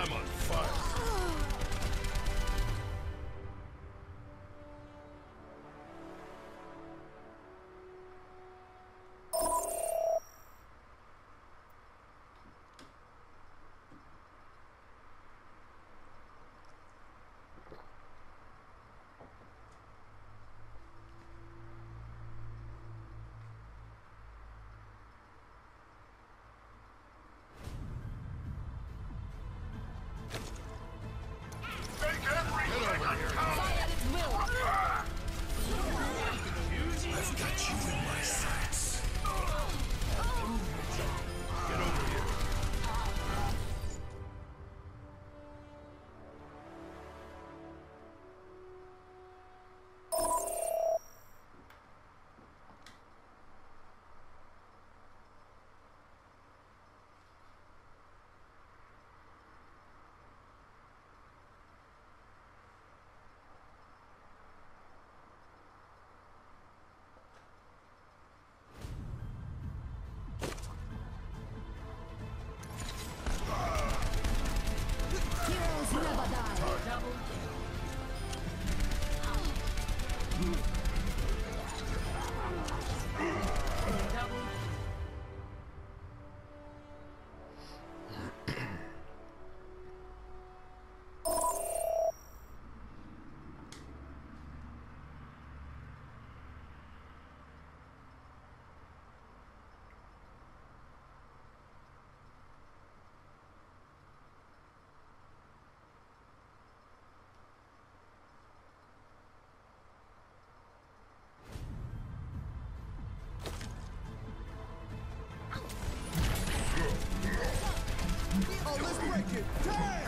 I'm on fire. Double kill. Break it down!